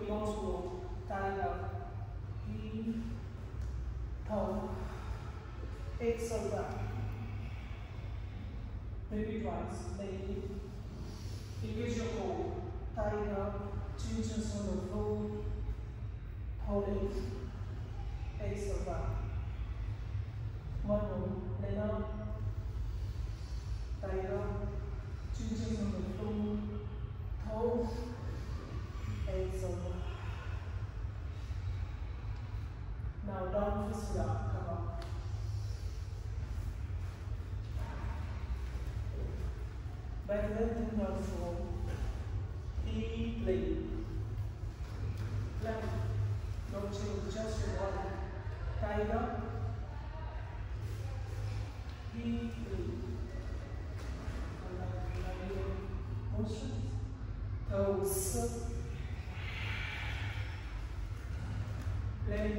the monks will kind of be It's ate so well, maybe twice, maybe. He gives you hope, tied up, changes on the floor, holding, face of well.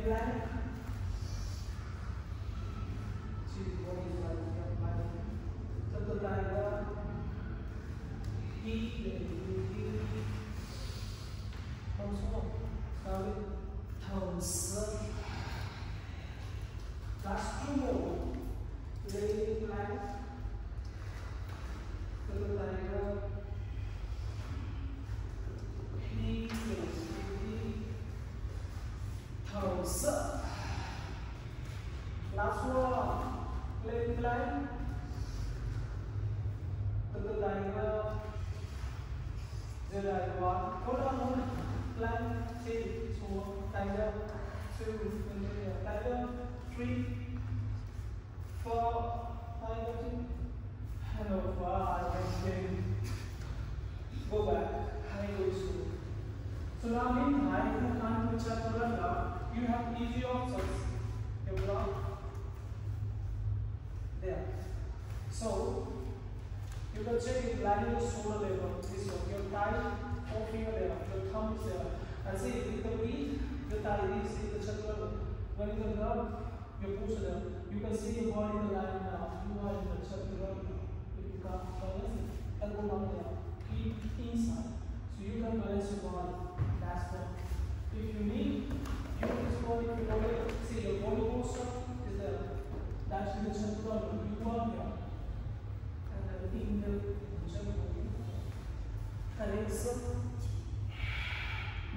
black produção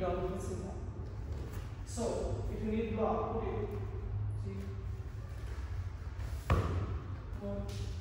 down. So if you need block, put it. See? One.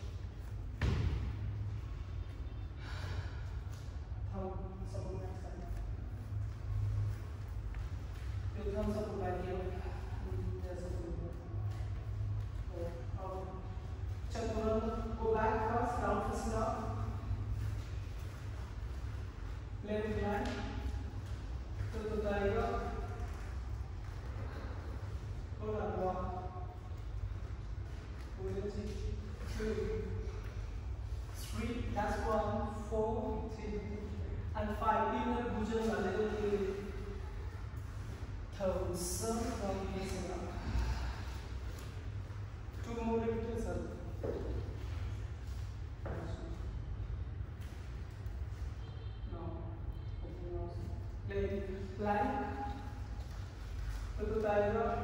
Blank, Hypothyroid,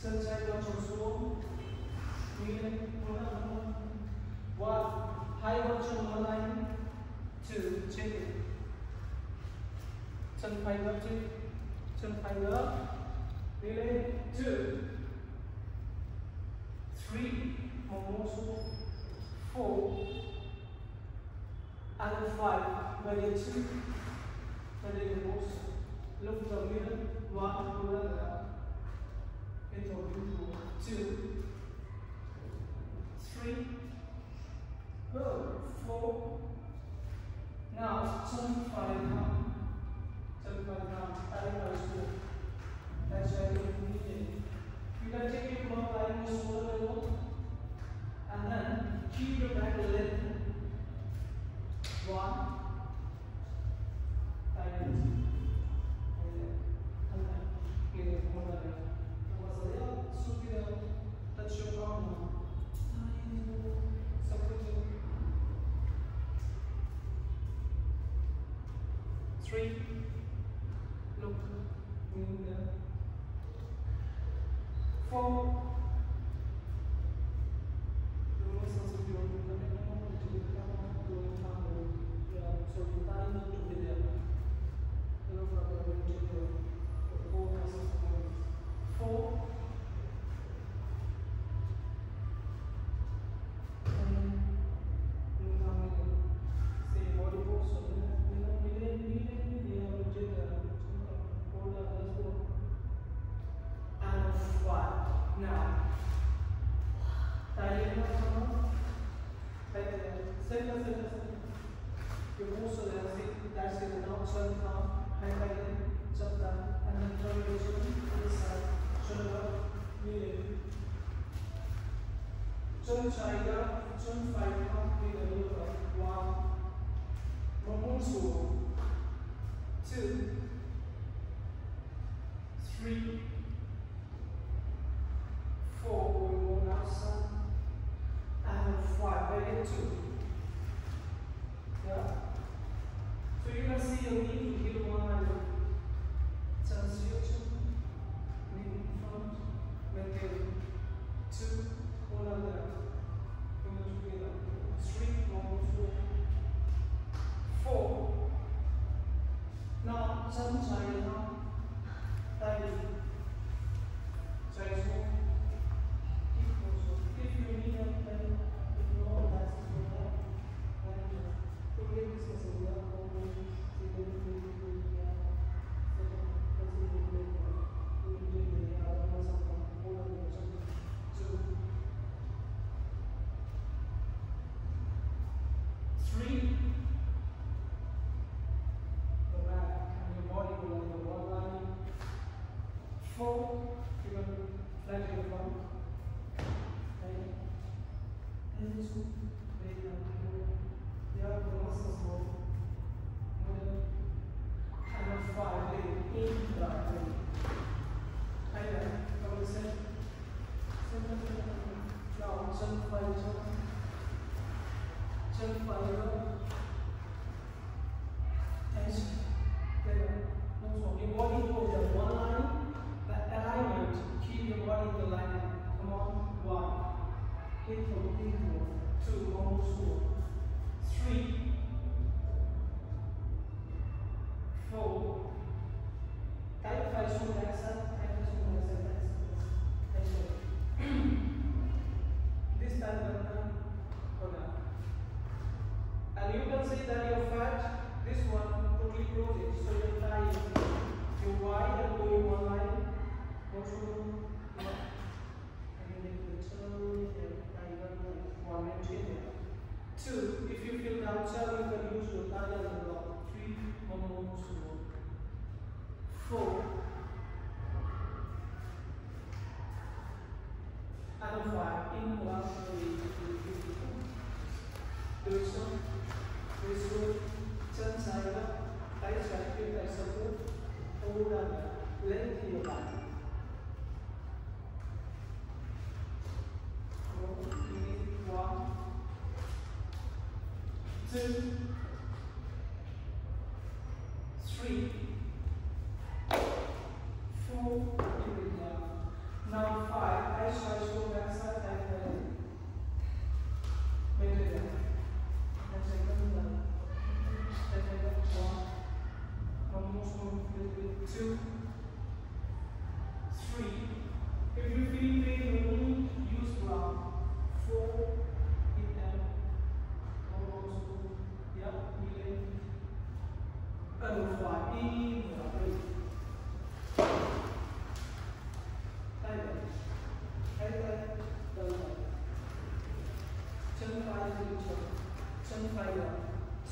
正在要求说，你们不能不能，我还要求我来去接，正派的接，正派的。Three. Turn tiger, turn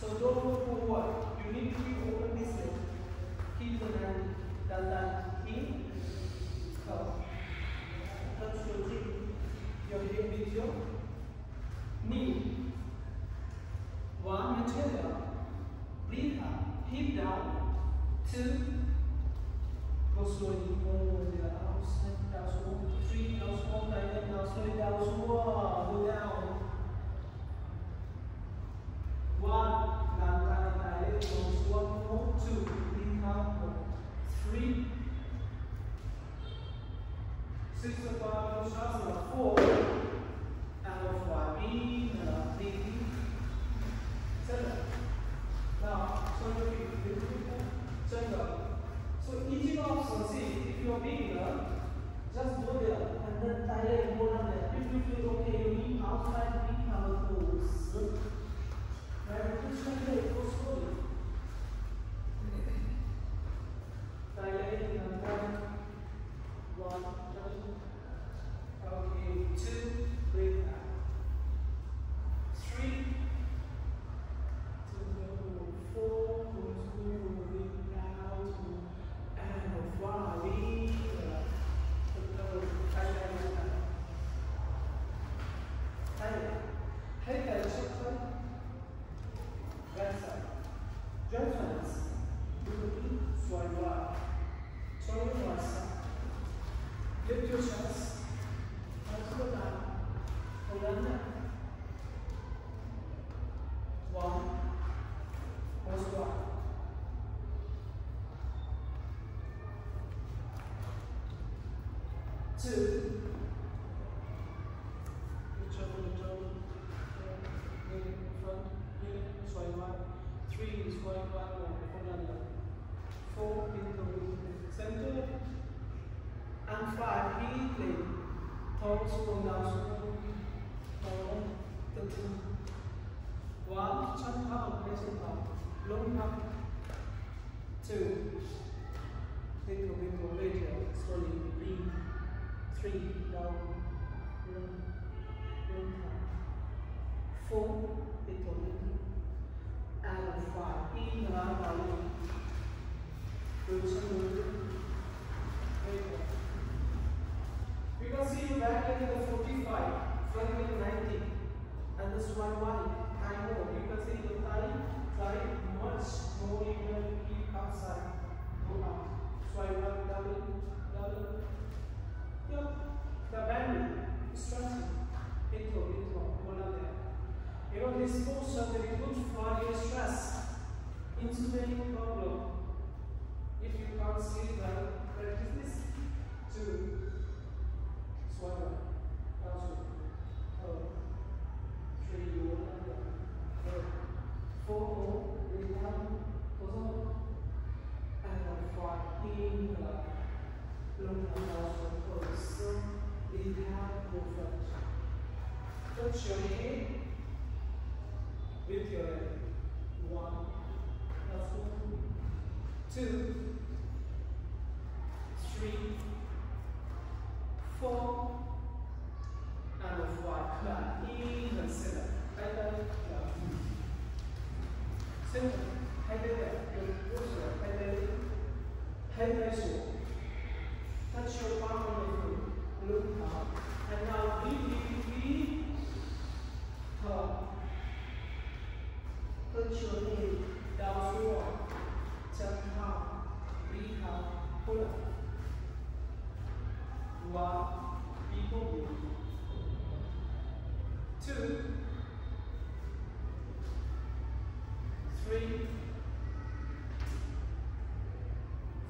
So don't look for what. You need to be open business. Keep the hand down. that in. Stop. Touch your chin. Your hip with your knee. One, material. Breathe up. Hip down. Two. Go slowly. All the six o'clock to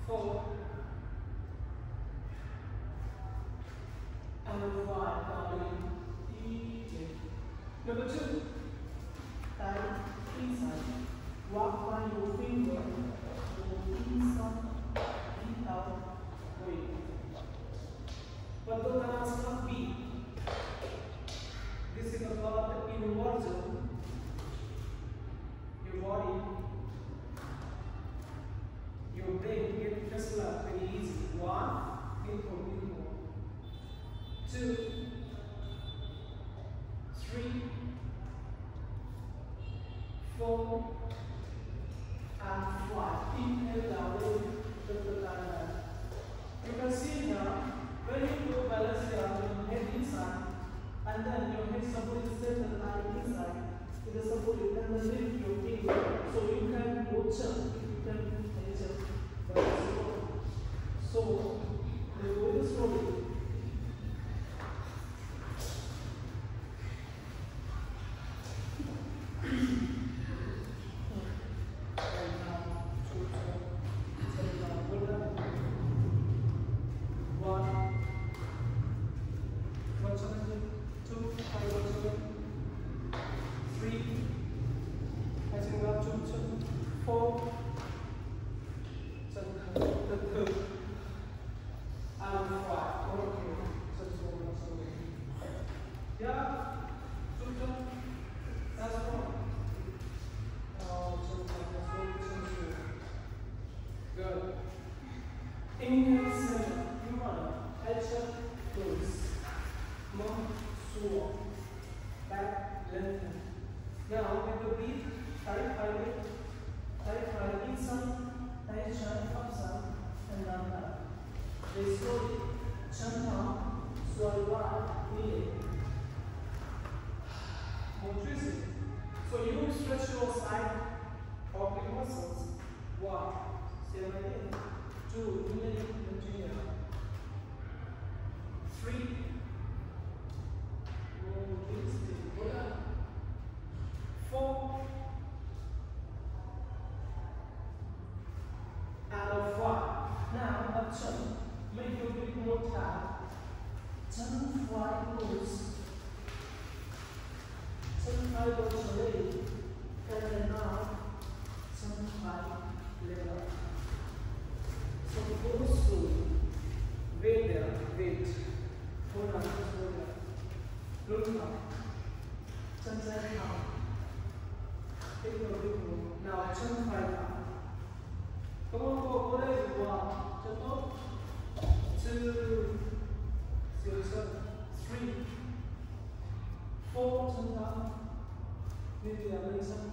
four, and five. Darling, Number two, down inside. Walk by your finger to inside, in out, wait. But the last not be for hương ngọc chân dân ngọc tinh đầu tinh đồ nào chân phải ngọc có một cô cô đây của cho tốt two zero seven three four chân ra nên thì là lên sân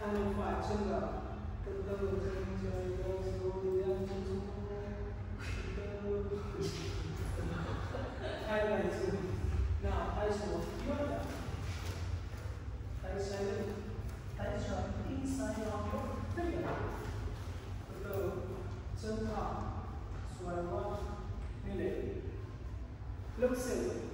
hai bên phải chân ra từ từ chân chơi đâu rồi đi ăn chân xuống So I want Millie. Look see.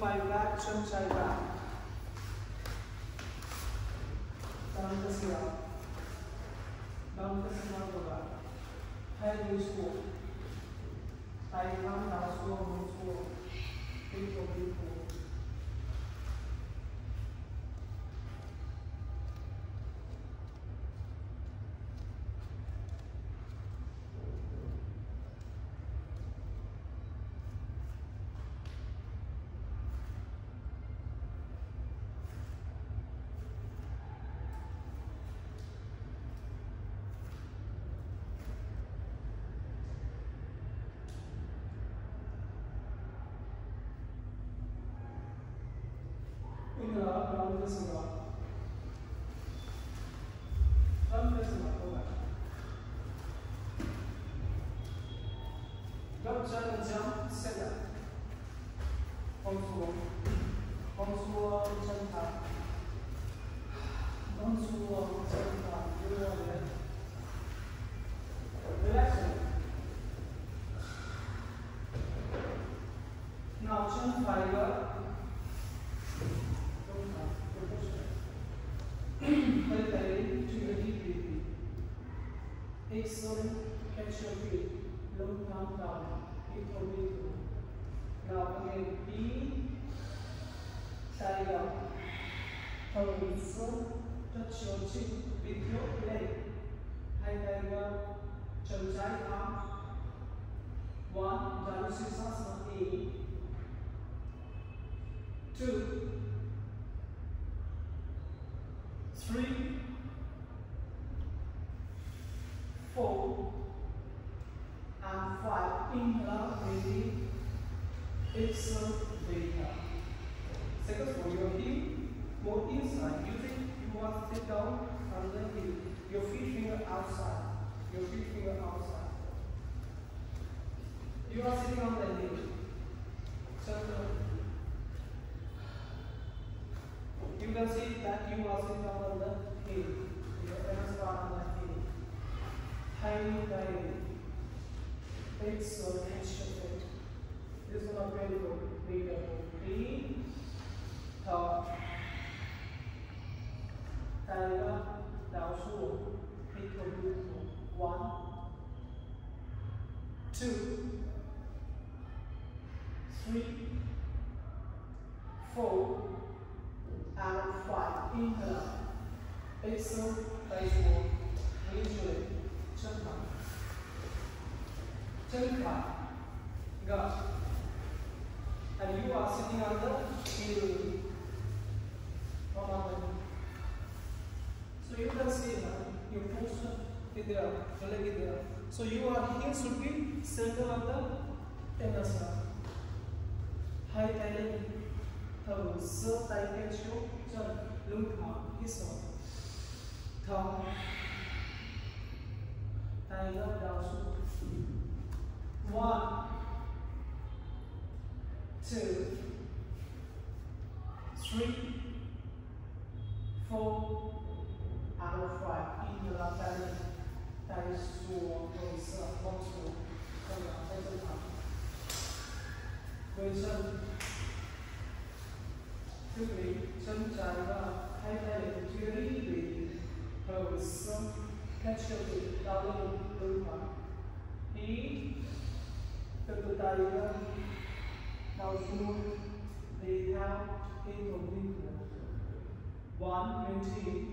Trái ra down down facing up. Front facing up, go back. Don't turn and jump, set up. Không xuống, không xuống chân thẳng. Không xuống chân thẳng, đưa So you are here should be center of the inner side. Hai tay lên, thở sơ tay catch your chân, lưng thẳng, hít sâu. Thở, tay gấp đào xuống. One, two, three, four, and five. Inhale up belly, tay xuống, hơi sợ, không xuống, không là tay chân thẳng. Với chân, thứ lý, chân trái ra, hai tay lên phía lý lý, hơi sợ, catch your feet, đau lên, lưng thẳng. Hít, từ từ tay ra, đau xuống, breathe out, in or breathe out. One, twenty,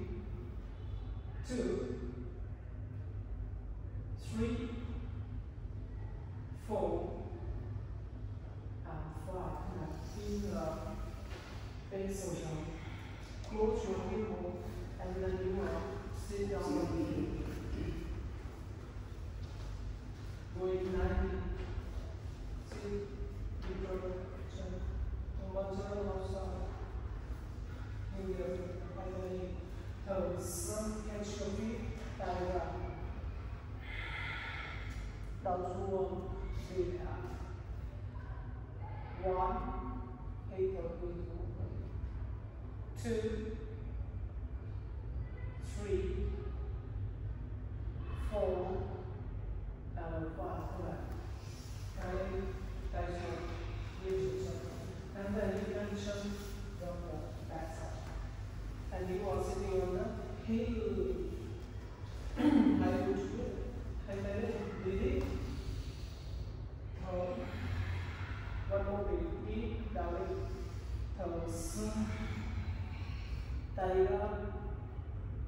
three, four, and five. Now, inhale, face down. Close your elbow, and then you will sit down on the. Going ninety. Sit, recover, chin. One turn outside. Here, finally, toes. Catch your feet, tie xuống, breathe. One, eight or breathe Two, three, four, and five. Carry, that's your, yourself. And then drop the back side. And you are sitting on the heel. I would do it. And then breathing. Hold. One more breath. Deep down in. Toes. Tay ra.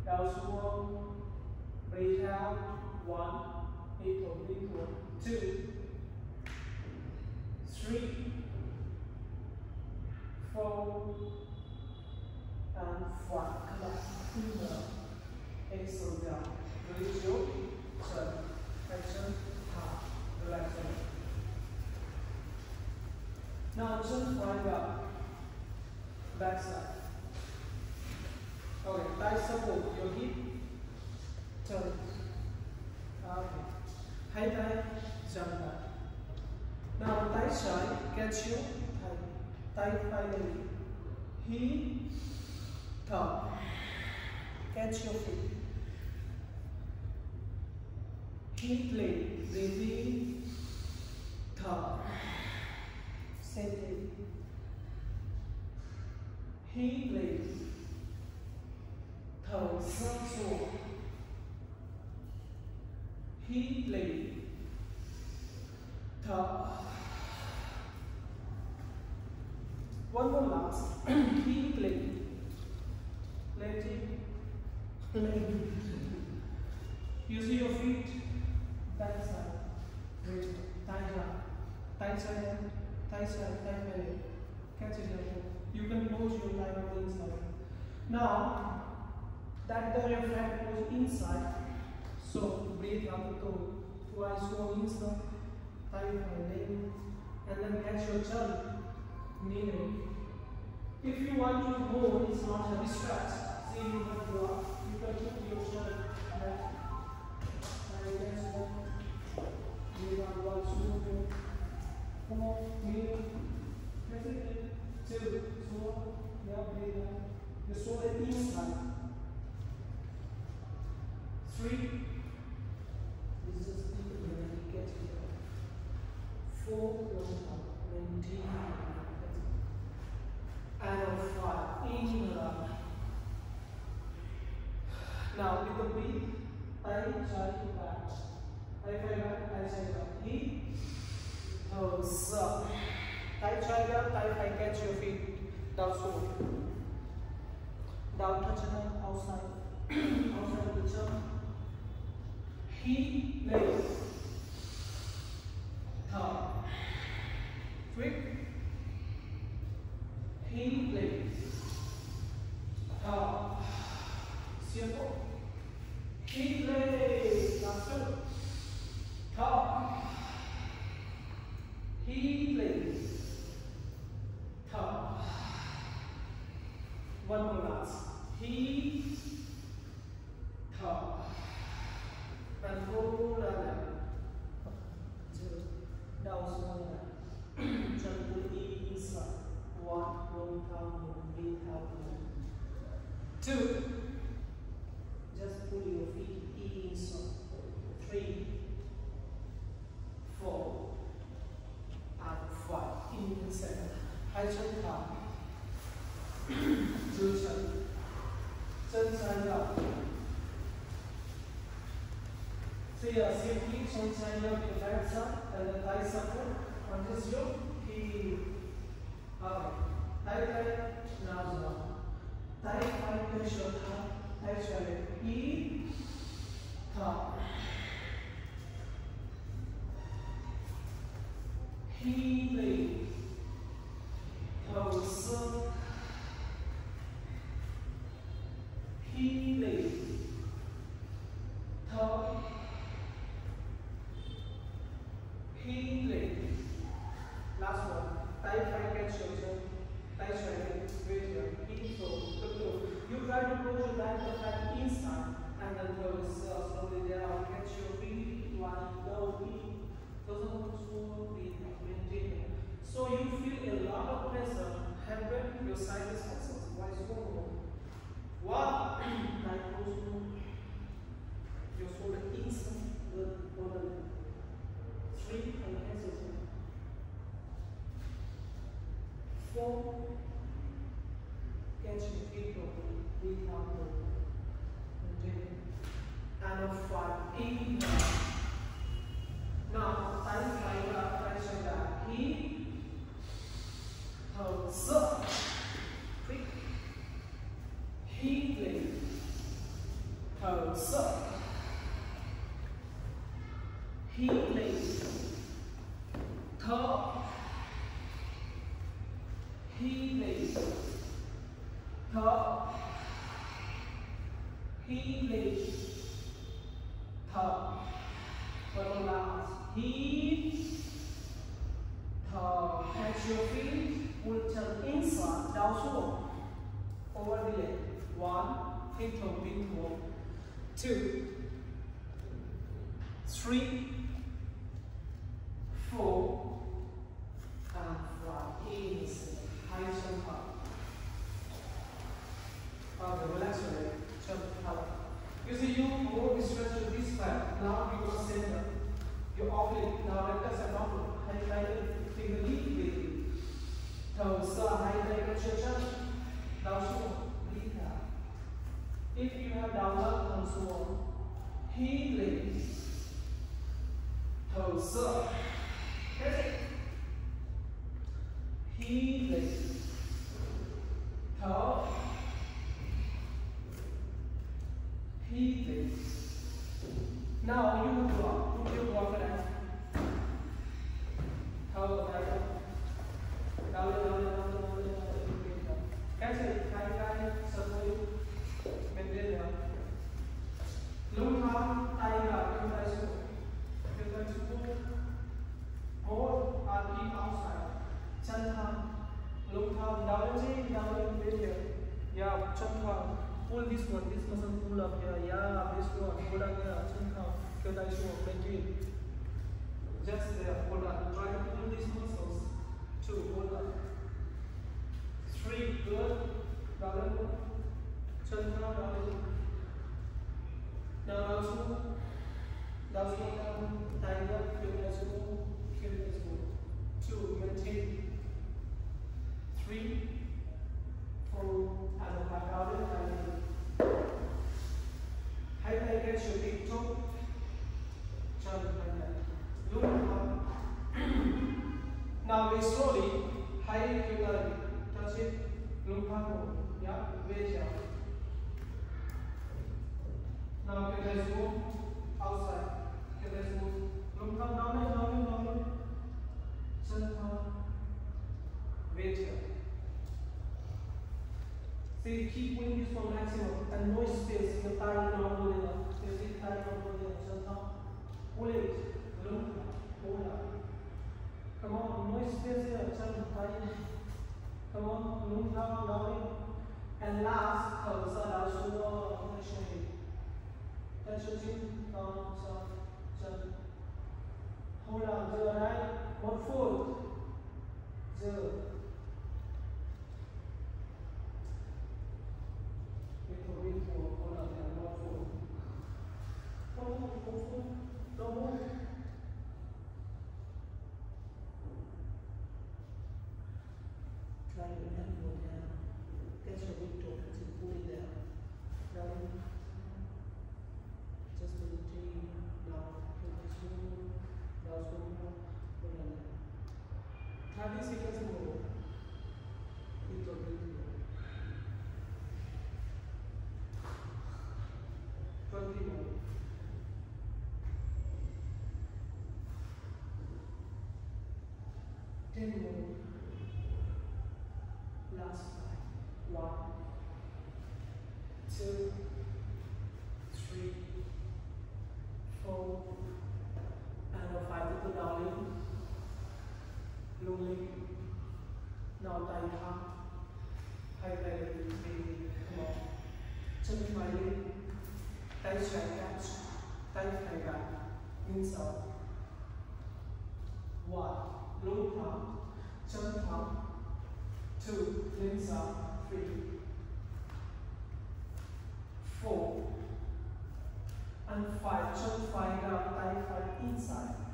Đầu xuống. Breathe out. One. Hít thở breathe thở. Two. Three four, and five. Come back. Inhale. Exhale down. Release your chin. Flexion. Half. Relax it. Now chin flying up. Back side. Okay, thigh support your hip. Turn. Okay. High thigh, jump back. Now thigh side, catch your thigh. Thigh finally. Hip, top. Catch your feet. Hip leg, breathing, top. Same thing. Hip leg. Thở sâu xuống Last Hít lấy Let it Let Use your feet? Back side Wait Thigh down Thigh side Thigh side Thigh belly Catch it like You can close your thigh on the inside. Now that diaphragm goes inside. So breathe out the toe. Twice go inside, diaphragm in, and then catch your chin, kneeling. If you want to go, it's not a stretch. See you can go up. You can keep your chin back. And catch one. Breathe out one, two, four, kneeling. That's it. Two, four. Yeah, breathe out. You the inside. Three. This is deep when you get here. Four. On five. Inhale. Now with the breathe, thigh side back. Thigh side back, thigh side back. He. Toes up. Thigh side down, thigh thigh catch your feet. Down slow. Down touch and outside. outside the jump. He lays. Top. Quick. He lays. Top. Simple. He lays. That's it. Top. He lays. Top. One more last. He top and hold down. Two. Down small down. Jump to E inside. One, roll down, breathe out. Two. Just pull your feet E inside. Three. Four. And five. In seven. High jump down. Two jump. Chân side up. So yeah, simply chân side up your right side and the thigh support on this yoke. Heel. Okay. Thigh thigh now down. Thigh thigh push your thigh. Thigh side. Heel. Top. Healing. Toes up. Healing. Top. Healing. Last one. Thigh thigh catch your toe. Thigh side. Wait here. Heel toe. The toe. You try to close your back the back inside and then toes uh, slowly down. Catch your feet. One. Low knee. Those are the small breathe. Maintain it. So you feel a lot of pressure happen your sinus muscles. Why so long? One, like goes to your shoulder inside the bottom. Three, and hesitate. Four, catch your feet properly, breathe out the And a five, inhale. Now, thigh fly up, pressure back. He, toes up. Quick. Healing. Toes up. Healing. Top. Healing. Top. Healing. Top. One last. Heat. Top. Catch your feet. Pull turn inside. Down slow. Over the leg. One, hip toe big toe. Two, three, four, and five. Easy. High jump up. Okay, relax your leg. Jump up. You see, you move stretch to this side. Now you go center. You off it. Now let us have highlight take the lead with you. Thầu sơ highlight your chân. Down xuống. Lead down. If you have down up, come xuống. Healing. Thầu sơ. That's it. Healing. Thở. Healing. Now you move on. Put your walk around. Thở vào đây. Đau lên, đau lên, đau lên, đau lên, đau lên. Cái gì? Hai cái sơ mũi. Bên bên nữa. Lưng thẳng, tay vào, chân tay xuống. Chân tay xuống. Hold and keep outside. Chân thẳng. Lưng thẳng, đau lên gì? Đau lên bên here. Yeah, chân thẳng. Pull this one, this muscle pull up here. Yeah, this one. Hold on here. Chân Bên kia. Just. Try to pull these muscles. Two, hold on. Three, good. Down and go. Chân down, down and go. Now down xuống. Down xuống, down. Tay up, heel let's go. Heel let's go. Two, maintain. Three, four, and back out and down and go. Hai tay ghép chiều đi chốt. Chân hai tay. Lúc up. Now we slowly high regularly touch it, look up, yeah, way down. Now okay, let's go outside. Okay, let's go. Look up, down it, down it, down it. Center, way down. See, keep this for maximum and no space. Holding up. You see, thigh not holding up. Center, pull it, look, up. Come on, no space here, chân tay. Come on, thẳng down in. And last, thở ra đảo xuống touch your chin, down, chân, chân. Hold on, giờ đấy, một phút. Giờ. Wait for, wait for, hold on, there, one phút. Don't move, don't move, don't move. Try your elbow down. Get your big toe to pull it down. Down. Just a little G. Now, pull this one. Now, swing up. Pull it down. 30 seconds more. Big toe, big toe. 20 more. Ten more. Last five. One, two, three, four, and a five to down in. Lonely. Up. High leg, baby. Come on. Chân phải lên. Tay. Tay. Lưng thẳng. Chân thẳng. two, four, and five, chân tay phải inside.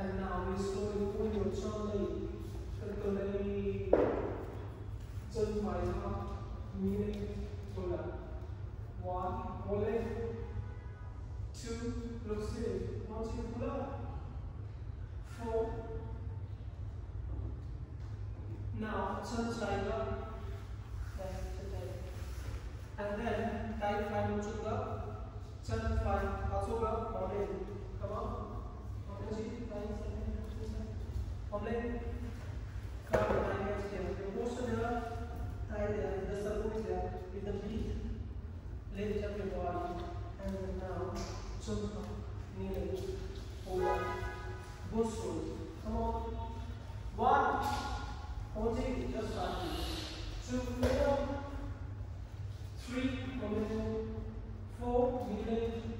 And now we slowly pull your từ đây chân phải thấp, kneeling, pull up. One, up. Four, Now, chân side up, to. And then, phải một chút gấp, chân phải áo xuống bỏ. Come on. हमने काम बनाया किया तो most of the time there the support is there with the feet lift up your body and then now jump up kneeling over go slow come on one holding just starting two kneeling three momentum four kneeling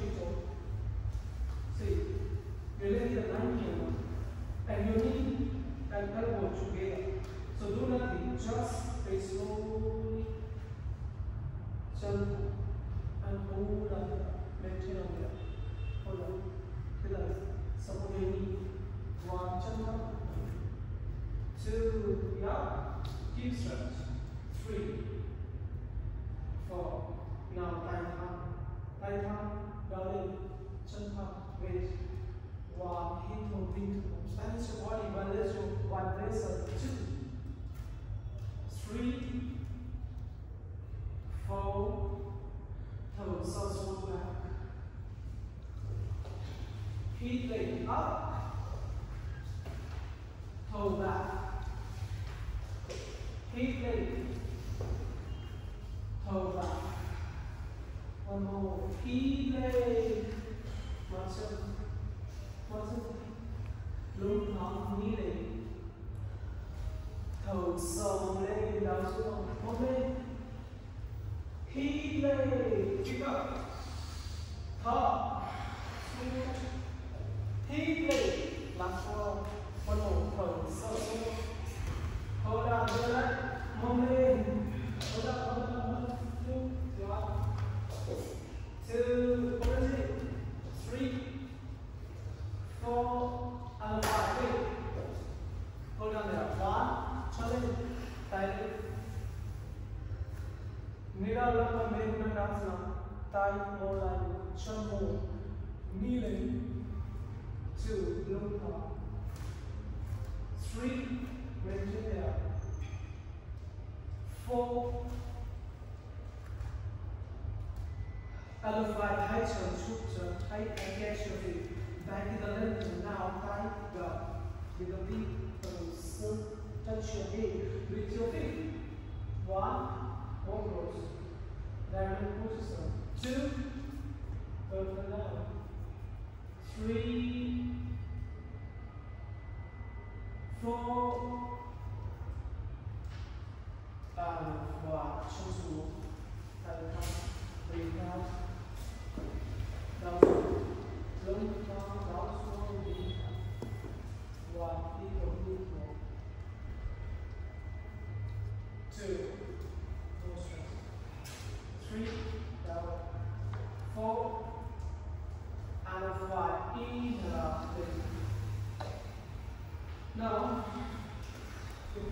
before. See, whether the line here and you need an elbow together. So do nothing, just stay slowly. Jump and hold up, maintain on there. Hold on. Speedway.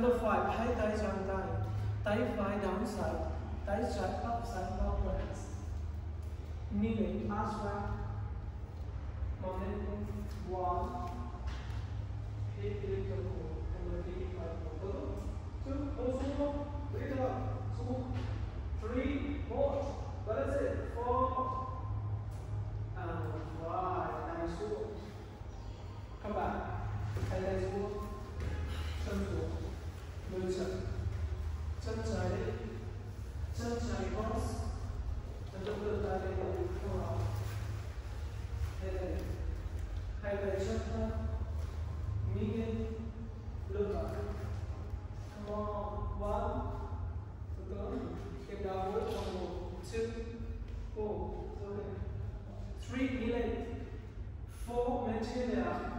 Number five, high thighs on day. Thigh fly downside. Thigh strap upside downwards. Kneeling, ashwag. Momentum, one. Hip the core. Number three, five, four, two, four, sumo. Lift it up. Sumo. Three, it. Four. And five. Nice sumo. Come back. High thighs sumo. Turn sumo. Lưng chân. Chân trái đi. Chân trái cross. Chân trong lưng tay đi. Không vào. Đây đây. Hai tay chân ra. Nghiêng. Lưng lại. Come on. One. Từ từ. Get down with one Two. Four. Okay. Three. Knee Four. Maintain there.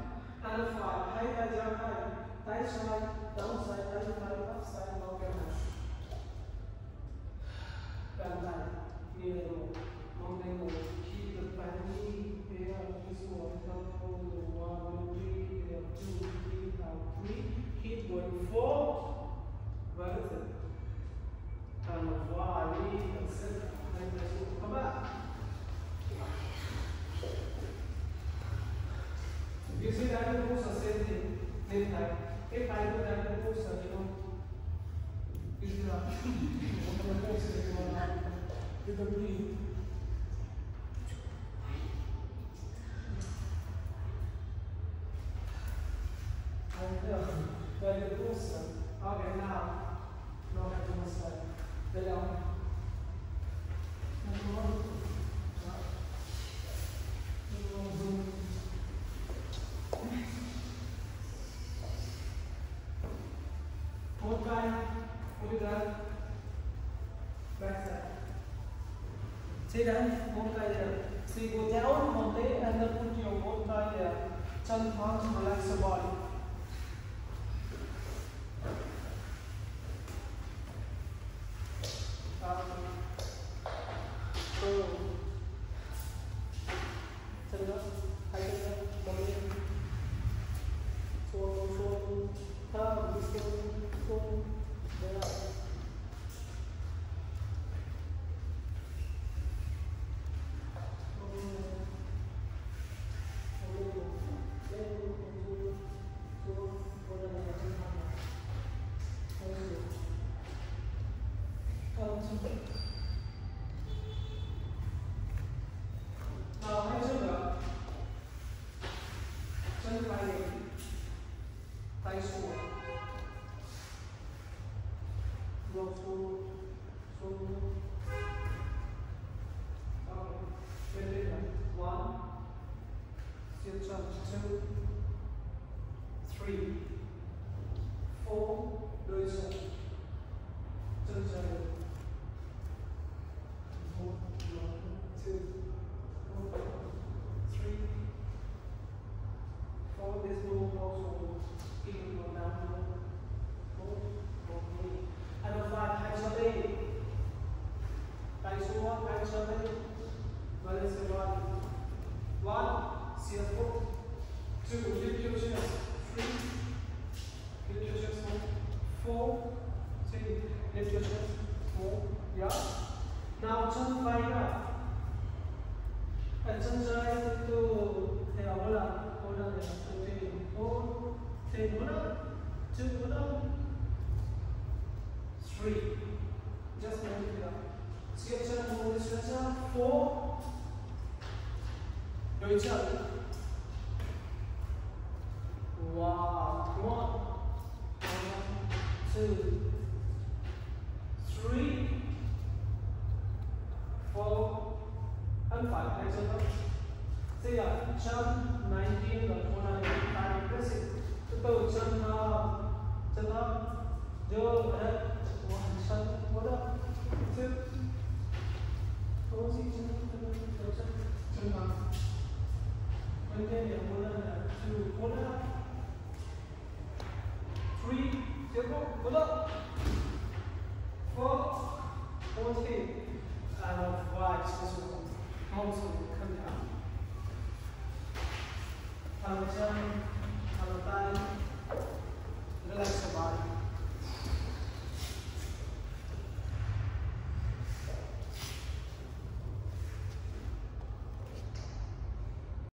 and five. High by jump high. Thigh side, downside, thigh side, upside, longer hand. Bend down. Knee level. Mountain low. Keep the bend knee here. This one. Elbow. One, three, here. Two, three, now three. Keep going. Four. Where is it? And five. And six. And come back. You see that the moves are same thing, same time. If I do that the moves are, you know, is the what the moves is you know, you can breathe. And uh, down. Move on. Move on. One time, put it up, back side. See that? One guy there. See, go down one day and then put your one guy there. Chân palms, relax your body. Up. Nào, hai chân nữa. Chân phải lên. Tay xuống. Go xuống. Xuống. Okay. Ready? One. Sit up. Two. Three. Four. Đôi chân. Chân trái. One, two, three, four. This move also keep go down low. Four, okay. And a five, high shoulder. Tay xuống, high shoulder. Balance your body. One, sit up. Two, lift your chest. Three, lift your chest. Four, three, lift your chest. Four, yeah. Now chân phải ra.